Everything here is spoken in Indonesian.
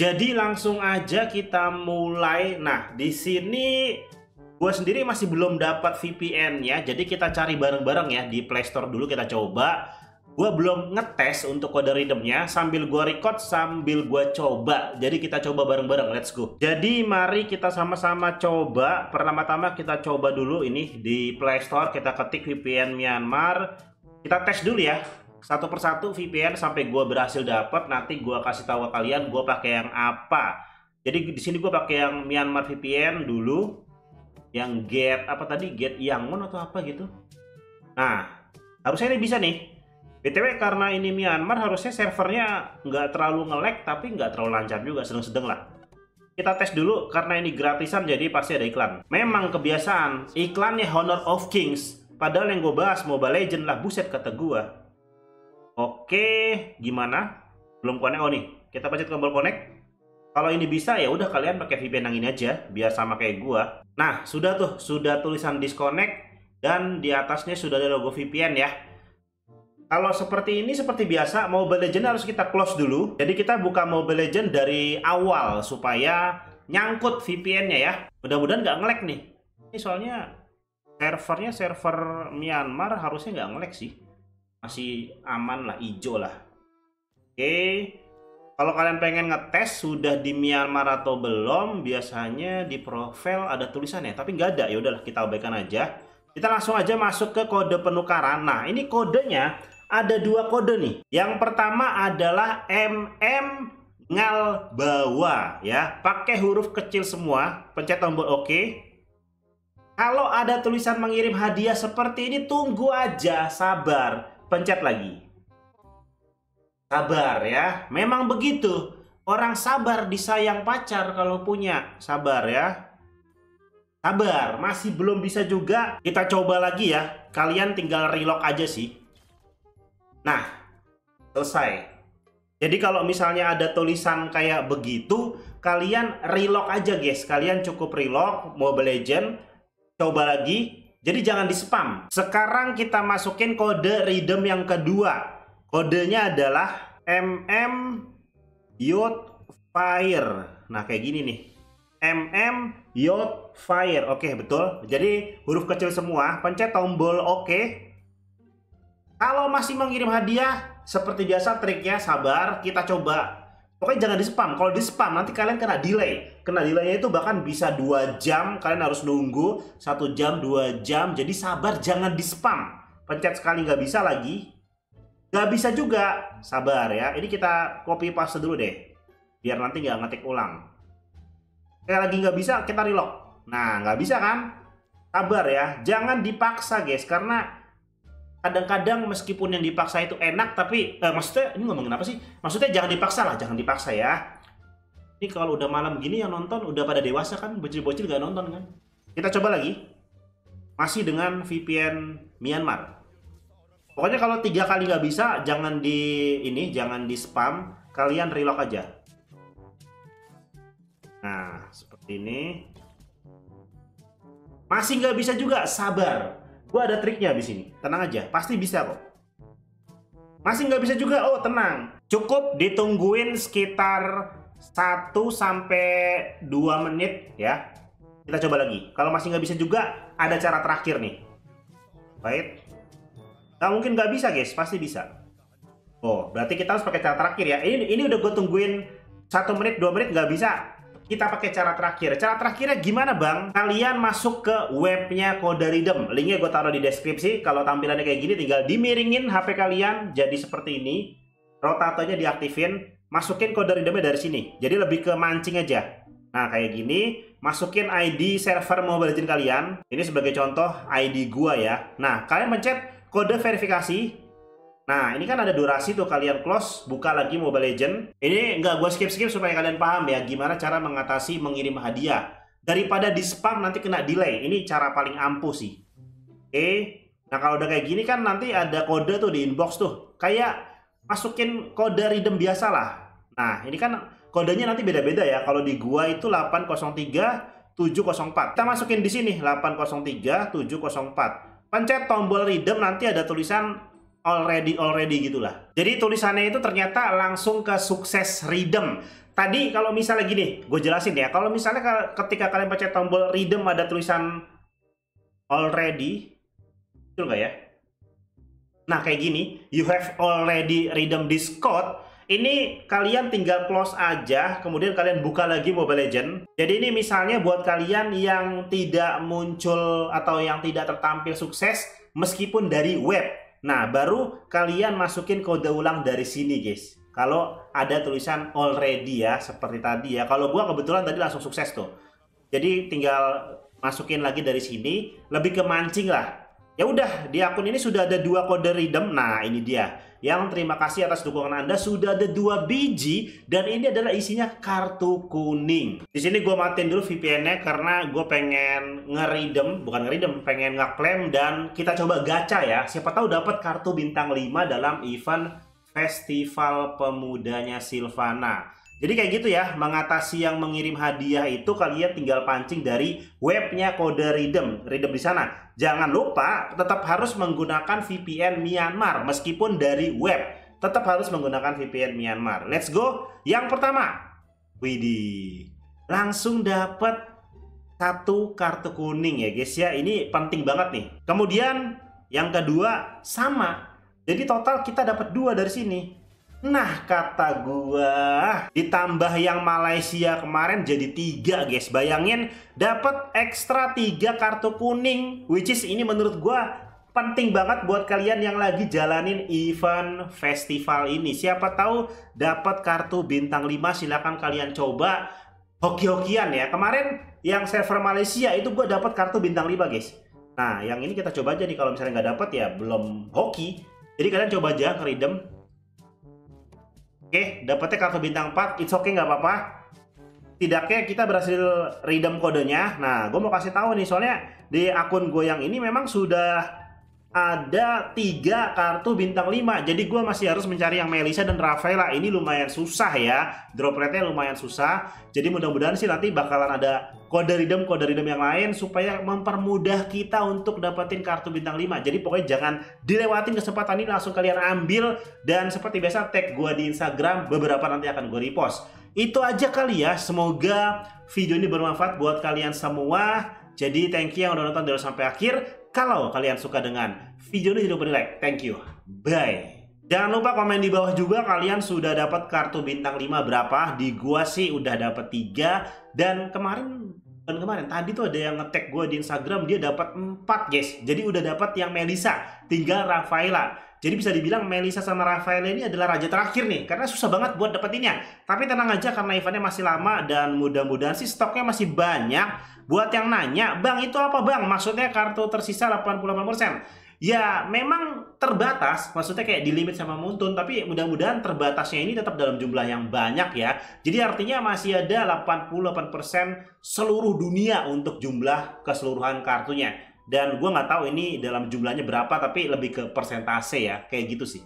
Jadi langsung aja kita mulai. Nah, di sini gue sendiri masih belum dapat VPN ya. Jadi kita cari bareng-bareng ya di Play Store dulu kita coba. Gue belum ngetes untuk kode redeemnya sambil gue record sambil gue coba. Jadi kita coba bareng-bareng. Let's go. Jadi mari kita sama-sama coba. Pertama-tama kita coba dulu ini di Play Store kita ketik VPN Myanmar. Kita tes dulu ya satu persatu VPN sampai gue berhasil dapat nanti gue kasih tahu kalian gue pakai yang apa. Jadi di sini gue pakai yang Myanmar VPN dulu yang get apa tadi? Get Yangon atau apa gitu. Nah harusnya ini bisa nih. Btw karena ini Myanmar harusnya servernya nggak terlalu ngelek tapi nggak terlalu lancar juga sedang-sedang lah. Kita tes dulu karena ini gratisan jadi pasti ada iklan. Memang kebiasaan iklannya Honor of Kings. Padahal yang gue bahas Mobile Legend lah buset kata gue Oke, gimana? Belum connect? Oh nih, kita pencet tombol connect. Kalau ini bisa ya udah kalian pakai VPN yang ini aja, biar sama kayak gua. Nah, sudah tuh, sudah tulisan disconnect dan di atasnya sudah ada logo VPN ya. Kalau seperti ini seperti biasa, Mobile Legend harus kita close dulu. Jadi kita buka Mobile Legend dari awal supaya nyangkut VPN-nya ya. Mudah-mudahan nggak ngelek nih. Ini soalnya servernya server Myanmar harusnya nggak ngelek sih masih aman lah hijau lah. Oke kalau kalian pengen ngetes sudah di Myanmar atau belum biasanya di profil ada tulisannya tapi nggak ada. Ya udahlah kita abaikan aja. Kita langsung aja masuk ke kode penukaran. Nah ini kodenya ada dua kode nih. Yang pertama adalah MM ngal bawah ya. Pakai huruf kecil semua pencet tombol OK kalau ada tulisan mengirim hadiah seperti ini tunggu aja sabar pencet lagi. Sabar ya, memang begitu. Orang sabar disayang pacar kalau punya. Sabar ya. Sabar, masih belum bisa juga. Kita coba lagi ya. Kalian tinggal relock aja sih. Nah, selesai. Jadi kalau misalnya ada tulisan kayak begitu, kalian relock aja guys. Kalian cukup relock Mobile Legend, coba lagi, jadi jangan di spam. Sekarang kita masukin kode redeem yang kedua. Kodenya adalah MM Yacht Fire. Nah, kayak gini nih. MM Yacht Fire. Oke, betul. Jadi huruf kecil semua. Pencet tombol oke. Kalau masih mengirim hadiah, seperti biasa triknya sabar, kita coba Pokoknya jangan di spam. Kalau di spam nanti kalian kena delay. Kena delaynya itu bahkan bisa dua jam. Kalian harus nunggu satu jam, dua jam. Jadi sabar, jangan di spam. Pencet sekali nggak bisa lagi. Nggak bisa juga. Sabar ya. Ini kita copy paste dulu deh. Biar nanti nggak ngetik ulang. Kayak lagi nggak bisa, kita relock. Nah, nggak bisa kan? Sabar ya. Jangan dipaksa guys. Karena kadang-kadang meskipun yang dipaksa itu enak tapi eh, maksudnya ini ngomongin apa sih? Maksudnya jangan dipaksa lah jangan dipaksa ya. Ini kalau udah malam begini yang nonton udah pada dewasa kan bocil-bocil gak nonton kan? Kita coba lagi. Masih dengan VPN Myanmar. Pokoknya kalau tiga kali nggak bisa jangan di ini jangan di spam kalian relock aja. Nah seperti ini. Masih nggak bisa juga sabar Gue ada triknya di sini. Tenang aja, pasti bisa kok. Masih nggak bisa juga? Oh, tenang. Cukup ditungguin sekitar 1 sampai 2 menit ya. Kita coba lagi. Kalau masih nggak bisa juga, ada cara terakhir nih. Baik. Nggak mungkin nggak bisa guys, pasti bisa. Oh, berarti kita harus pakai cara terakhir ya. Ini ini udah gue tungguin satu menit, dua menit nggak bisa kita pakai cara terakhir. Cara terakhirnya gimana bang? Kalian masuk ke webnya Kode Redeem. Linknya gue taruh di deskripsi. Kalau tampilannya kayak gini tinggal dimiringin HP kalian jadi seperti ini. Rotatonya diaktifin. Masukin redeemnya dari sini. Jadi lebih ke mancing aja. Nah kayak gini. Masukin ID server Mobile Legends kalian. Ini sebagai contoh ID gua ya. Nah kalian pencet kode verifikasi Nah, ini kan ada durasi tuh kalian close, buka lagi Mobile Legend. Ini nggak gue skip-skip supaya kalian paham ya gimana cara mengatasi mengirim hadiah. Daripada di spam nanti kena delay. Ini cara paling ampuh sih. Oke. Nah, kalau udah kayak gini kan nanti ada kode tuh di inbox tuh. Kayak masukin kode redeem biasa lah. Nah, ini kan kodenya nanti beda-beda ya. Kalau di gua itu 803 704. Kita masukin di sini 803 704. Pencet tombol redeem nanti ada tulisan already already gitulah. Jadi tulisannya itu ternyata langsung ke sukses redeem tadi kalau misalnya gini, gue jelasin ya. Kalau misalnya ketika kalian pencet tombol redeem ada tulisan already, betul nggak ya? Nah kayak gini, you have already redeem this code. Ini kalian tinggal close aja, kemudian kalian buka lagi Mobile Legend. Jadi ini misalnya buat kalian yang tidak muncul atau yang tidak tertampil sukses meskipun dari web. Nah, baru kalian masukin kode ulang dari sini, guys. Kalau ada tulisan already ya, seperti tadi ya. Kalau gua kebetulan tadi langsung sukses tuh. Jadi tinggal masukin lagi dari sini, lebih ke mancing lah. Ya udah, di akun ini sudah ada dua kode redeem. Nah, ini dia. Yang terima kasih atas dukungan Anda sudah ada dua biji dan ini adalah isinya kartu kuning. Di sini gue matiin dulu VPN-nya karena gue pengen ngeridem, bukan ngeridem, pengen ngeklaim dan kita coba gacha ya. Siapa tahu dapat kartu bintang 5 dalam event Festival Pemudanya Silvana. Jadi kayak gitu ya, mengatasi yang mengirim hadiah itu kalian tinggal pancing dari webnya kode Redeem, Redeem di sana. Jangan lupa tetap harus menggunakan VPN Myanmar meskipun dari web. Tetap harus menggunakan VPN Myanmar. Let's go. Yang pertama. Widih. Langsung dapat satu kartu kuning ya guys ya. Ini penting banget nih. Kemudian yang kedua sama. Jadi total kita dapat dua dari sini. Nah kata gua ditambah yang Malaysia kemarin jadi tiga guys. Bayangin dapat ekstra tiga kartu kuning. Which is ini menurut gua penting banget buat kalian yang lagi jalanin event festival ini. Siapa tahu dapat kartu bintang 5 silahkan kalian coba. Hoki-hokian ya. Kemarin yang server Malaysia itu gua dapat kartu bintang 5 guys. Nah yang ini kita coba aja nih. Kalau misalnya nggak dapat ya belum hoki. Jadi kalian coba aja ngeridem Oke, dapetnya kartu bintang 4, it's okay nggak apa-apa. Tidaknya kita berhasil redeem kodenya. Nah, gue mau kasih tahu nih, soalnya di akun gue yang ini memang sudah ada tiga kartu bintang 5 jadi gue masih harus mencari yang Melisa dan Rafaela. Ini lumayan susah ya. Drop rate-nya lumayan susah. Jadi mudah-mudahan sih nanti bakalan ada kode redeem kode redeem yang lain supaya mempermudah kita untuk dapetin kartu bintang 5 jadi pokoknya jangan dilewatin kesempatan ini. Langsung kalian ambil. Dan seperti biasa tag gue di Instagram. Beberapa nanti akan gue repost. Itu aja kali ya. Semoga video ini bermanfaat buat kalian semua. Jadi thank you yang udah nonton dari sampai akhir kalau kalian suka dengan video ini, jangan lupa. Thank you. Bye. Jangan lupa komen di bawah juga kalian sudah dapat kartu bintang 5 berapa. Di gua sih udah dapat 3 dan kemarin dan kemarin tadi tuh ada yang ngetek gue di Instagram dia dapat 4 guys. Jadi udah dapat yang Melisa, tinggal Rafaela. Jadi bisa dibilang Melisa sama Rafaela ini adalah raja terakhir nih karena susah banget buat dapetinnya. Tapi tenang aja karena eventnya masih lama dan mudah-mudahan sih stoknya masih banyak Buat yang nanya, Bang itu apa Bang? Maksudnya kartu tersisa 88%. Ya memang terbatas, maksudnya kayak di limit sama Muntun, tapi mudah-mudahan terbatasnya ini tetap dalam jumlah yang banyak ya. Jadi artinya masih ada 88% seluruh dunia untuk jumlah keseluruhan kartunya. Dan gue nggak tahu ini dalam jumlahnya berapa, tapi lebih ke persentase ya, kayak gitu sih.